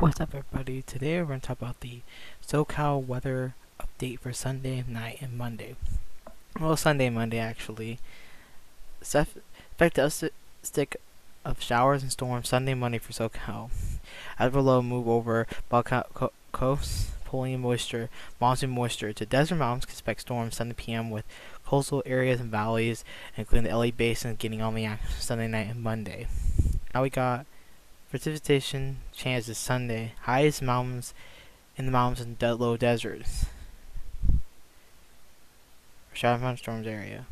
What's up everybody? Today we're going to talk about the SoCal weather update for Sunday night and Monday. Well, Sunday and Monday actually. Expect stick of showers and storms Sunday Monday for SoCal. As below move over co coast, pulling moisture, monsoon moisture to desert mountains. Expect storms Sunday p.m. with coastal areas and valleys, including the LA Basin, getting on the action Sunday night and Monday. Now we got Precipitation chance is Sunday. Highest mountains in the mountains and de low deserts. Shower thunderstorms area.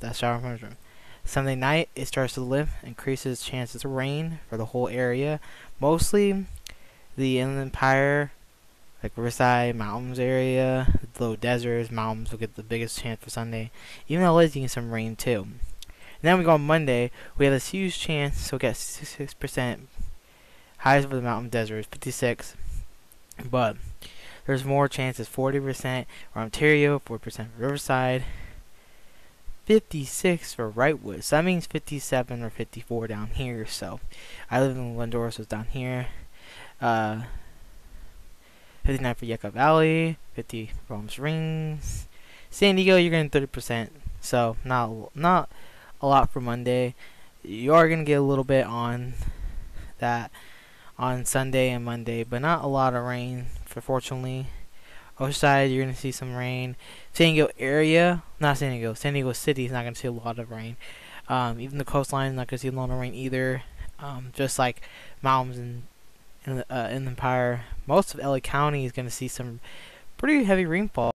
That's shower thunderstorm. Sunday night it starts to lift, increases chances of rain for the whole area. Mostly the Inland Empire, like Riverside Mountains area, low deserts, mountains will get the biggest chance for Sunday. Even LA is getting some rain too. Then we go on Monday, we have this huge chance, we'll get 66% Highest for the mountain desert is 56, but there's more chances 40% for Ontario, 4% for Riverside, 56 for Wrightwood. So that means 57 or 54 down here. So I live in Glendora, so it's down here. Uh, 59 for Yucca Valley, 50 for Palm Springs. San Diego, you're getting 30%. So not not a lot for Monday. You are gonna get a little bit on that on Sunday and Monday, but not a lot of rain, for fortunately. Oceanside, you're going to see some rain. San Diego area, not San Diego, San Diego City is not going to see a lot of rain. Um, even the coastline is not going to see a lot of rain either. Um, just like mountains and in, the, uh, in the Empire, most of LA County is going to see some pretty heavy rainfall.